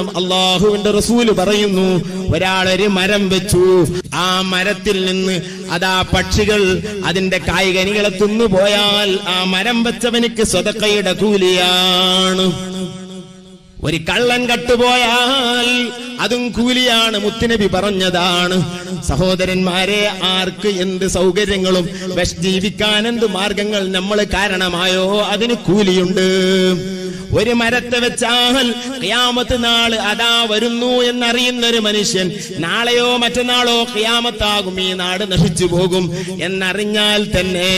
അള്ളാഹുവിന്റെ റസൂൽ പറയുന്നു. ഒരാളൊരു മരം വെച്ചു. ആ മരത്തിൽ നിന്ന് അതാ പക്ഷികൾ അതിന്റെ കായ്കനികളെ തിന്നുപോയാൽ ആ മരം വെച്ചവനിക്ക് സ്വതക്കയുടെ കൂലിയാണ്. ഒരു കള്ളൻ കട്ടുപോയാൽ അതും കൂലിയാണ് മുത്തുനബി പറഞ്ഞതാണ്. സഹോദരന്മാരെ ആർക്ക് എന്ത് സൗകര്യങ്ങളും ജീവിക്കാൻ എന്ത് മാർഗങ്ങൾ നമ്മൾ കാരണമായോ? അതിന് കൂലിയുണ്ട്. ഒരു മരത്തെ വെച്ചാൽ ക്യാമത്ത് നാൾ അതാ വരുന്നു എന്നറിയുന്ന ഒരു മനുഷ്യൻ നാളെയോ മറ്റന്നാളോ ക്യാമത്താകും ഈ നാട് നശിച്ചു പോകും എന്നറിഞ്ഞാൽ തന്നെ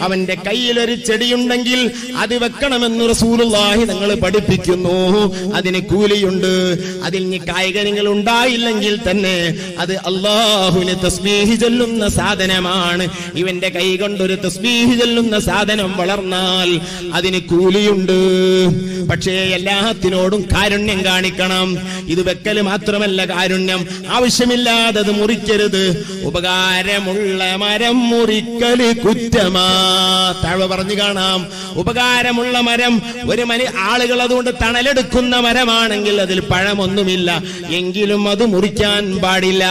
അവന്റെ കയ്യിൽ ഒരു ചെടിയുണ്ടെങ്കിൽ അത് വെക്കണമെന്ന് റസൂലുള്ളാഹി നിങ്ങൾ പഠിപ്പിക്കുന്നു. അതിന് കൂലിയുണ്ട്. അതിൽ ഇനി കായികങ്ങൾ ഉണ്ടായില്ലെങ്കിൽ തന്നെ അത് അള്ളാഹുവിന് തസ്മീഹി ചൊല്ലുന്ന സാധനമാണ്. ഇവന്റെ കൈ കൊണ്ടൊരു തസ്മീഹി ചൊല്ലുന്ന സാധനം വളർന്നാൽ അതിന് കൂലിയുണ്ട്. പക്ഷേ എല്ലാത്തിനോടും കാരുണ്യം കാണിക്കണം. ഇത് വെക്കൽ മാത്രമല്ല കാരുണ്യം. ആവശ്യമില്ലാതെ അത് മുറിക്കരുത്. ഉപകാരമുള്ള മരം മുറിക്കൽ കുറ്റമാ. താഴെ പറഞ്ഞു കാണാം. ഉപകാരമുള്ള മരം ഒരു മനി ആളുകൾ അതുകൊണ്ട് തണലെടുക്കുന്ന മരമാണെങ്കിൽ അതിൽ പഴമൊന്നുമില്ല. എങ്കിലും അത് മുറിക്കാൻ പാടില്ല.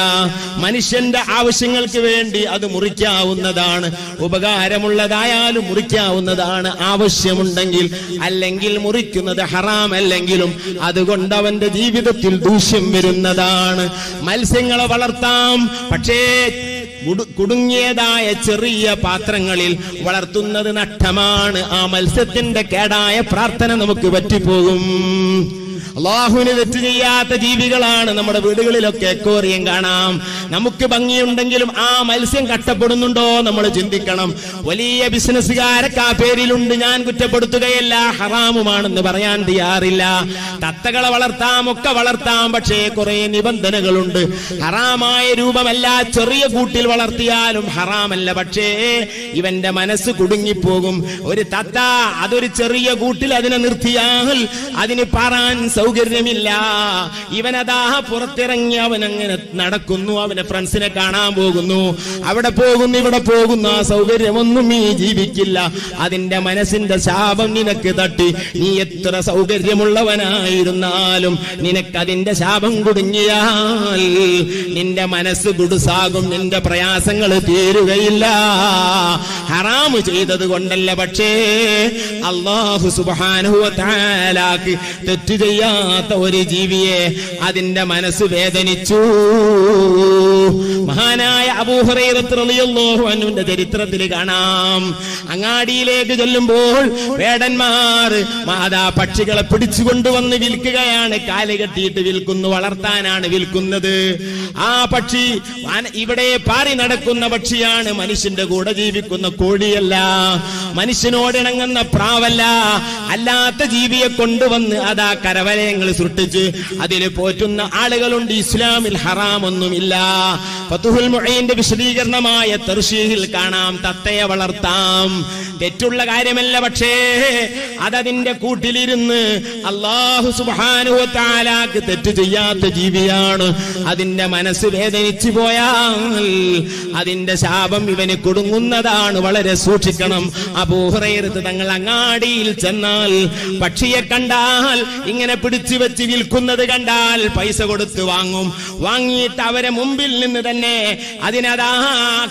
മനുഷ്യന്റെ ആവശ്യങ്ങൾക്ക് വേണ്ടി അത് മുറിക്കാവുന്നതാണ്. ഉപകാരമുള്ളതായാലും മുറിക്കാവുന്നതാണ് ആവശ്യമുണ്ടെങ്കിൽ. അല്ലെങ്കിൽ മുറിക്കുന്നത് ഹറാമല്ലെങ്കിലും അതുകൊണ്ട് അവന്റെ ജീവിതത്തിൽ ദൂഷ്യം വരുന്നതാണ്. മത്സ്യങ്ങളെ വളർത്താം. പക്ഷേ കുടുങ്ങിയതായ ചെറിയ പാത്രങ്ങളിൽ വളർത്തുന്നത് നഷ്ടമാണ്. ആ മത്സ്യത്തിന്റെ കേടായ പ്രാർത്ഥന നമുക്ക് പറ്റിപ്പോകും. അള്ളാഹുവിന് തെറ്റ് ചെയ്യാത്ത ജീവികളാണ് നമ്മുടെ വീടുകളിലൊക്കെ എക്കോറിയം കാണാം. നമുക്ക് ഭംഗിയുണ്ടെങ്കിലും ആ മത്സ്യം കട്ടപ്പെടുന്നുണ്ടോ നമ്മൾ ചിന്തിക്കണം. വലിയ ബിസിനസ്സുകാരൊക്കെ ആ പേരിലുണ്ട്. ഞാൻ കുറ്റപ്പെടുത്തുകയല്ല ഹറാമുമാണെന്ന് പറയാൻ തയ്യാറില്ല. തത്തകളെ വളർത്താം ഒക്കെ വളർത്താം പക്ഷേ കുറെ നിബന്ധനകളുണ്ട്. ഹറാമായ രൂപമല്ല ചെറിയ കൂട്ടിൽ വളർത്തിയാലും ഹറാമല്ല. പക്ഷേ ഇവന്റെ മനസ്സ് കുടുങ്ങിപ്പോകും. ഒരു തത്ത അതൊരു ചെറിയ കൂട്ടിൽ അതിനെ നിർത്തിയാൽ അതിന് പാറാൻ സൗകര്യമില്ല. ഇവനതാ പുറത്തിറങ്ങി അവൻ അങ്ങനെ നടക്കുന്നു. അവന്റെ ഫ്രണ്ട്സിനെ കാണാൻ പോകുന്നു. അവിടെ പോകുന്നു ഇവിടെ പോകുന്നു. ആ സൗകര്യമൊന്നും ഈ ജീവിക്കില്ല. അതിന്റെ മനസ്സിന്റെ ശാപം നിനക്ക് തട്ടി. നീ എത്ര സൗകര്യമുള്ളവനായിരുന്നാലും നിനക്കതിന്റെ ശാപം കുടുങ്ങിയാൽ നിന്റെ മനസ്സ് കുടുസാകും. നിന്റെ പ്രയാസങ്ങൾ തീരുകയില്ല. ഹറാമ് ചെയ്തത് കൊണ്ടല്ല. പക്ഷേ അള്ളാഹു സുബാനുഹുലാക്ക് തെറ്റ് ചെയ്യാത്ത ഒരു ജീവിയെ അതിന്റെ മനസ്സ് വേദനിച്ചു. മഹാനായ അബൂഹറൈറത്രിയല്ലോഹുവിന്റെ ചരിത്രത്തിൽ കാണാം. അങ്ങാടിയിലേക്ക് ചൊല്ലുമ്പോൾ വേടന്മാർ മാതാ പക്ഷികളെ പിടിച്ചുകൊണ്ടുവന്ന് വിൽക്കുകയാണ്. കാലുകെട്ടിയിട്ട് വിൽക്കുന്നു വളർത്താനാണ് വിൽക്കുന്നത്. ആ പക്ഷി ഇവിടെ പാറി നടക്കുന്ന പക്ഷിയാണ്. മനുഷ്യന്റെ കൂടെ ജീവിക്കുന്ന കോഴിയല്ല. മനുഷ്യനോടിണങ്ങുന്ന പ്രാവല്ല. അല്ലാത്ത ജീവിയെ കൊണ്ടുവന്ന് അതാ കരവലയങ്ങൾ സൃഷ്ടിച്ച് അതിൽ പോറ്റുന്ന ആളുകളുണ്ട്. ഇസ്ലാമിൽ ഹറാമൊന്നുമില്ല. ഫതുഹുൽ മുഴയിന്റെ വിശദീകരണമായ തെർഷീഹിൽ കാണാം. തത്തയെ വളർത്താം. തെറ്റുള്ള കാര്യമല്ല പക്ഷേ അതതിന്റെ കൂട്ടിലിരുന്ന് അള്ളാഹു വ തെറ്റ് ചെയ്യാത്ത ജീവിയാണ്. അതിന്റെ മനസ്സ് വേദനിച്ചു പോയാൽ അതിന്റെ ശാപം ഇവന് കൊടുങ്ങുന്നതാണ്. വളരെ സൂക്ഷിക്കണം. അബൂഹുറൈറത്ത് തങ്ങൾ അങ്ങാടിയിൽ ചെന്നാൽ പക്ഷിയെ കണ്ടാൽ ഇങ്ങനെ പിടിച്ചു വെച്ച് വിൽക്കുന്നത് കണ്ടാൽ പൈസ കൊടുത്ത് വാങ്ങും. വാങ്ങിയിട്ട് അവരെ മുമ്പിൽ നിന്ന് തന്നെ അതിനതാ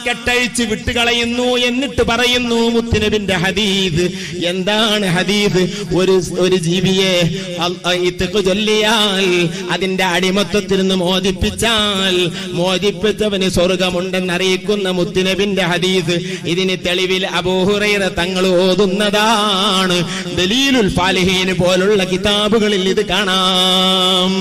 കെട്ടഴിച്ച് വിട്ടുകളയുന്നു എന്നിട്ട് പറയുന്നു മുത്തുനബിന്റെ ഹദീദ്. എന്താണ് ഹദീദ്? ഒരു ഒരു ജീവിയെ ഇത്തക്ക് ചൊല്ലിയാൽ അതിന്റെ അടിമത്വത്തിൽ നിന്ന് മോദിപ്പിച്ചാൽ മോചിപ്പിച്ചവന് സ്വർഗമുണ്ടെന്ന് അറിയിക്കുന്ന മുത്തുനബിന്റെ ഹദീസ്. ഇതിന് തെളിവിൽ അബൂഹുറൈറ തങ്ങൾ ഓതുന്നതാണ്. ദലീലുൽ ഫാലിഹീൻ പോലുള്ള കിതാബുകളിൽ ഇത് കാണാം.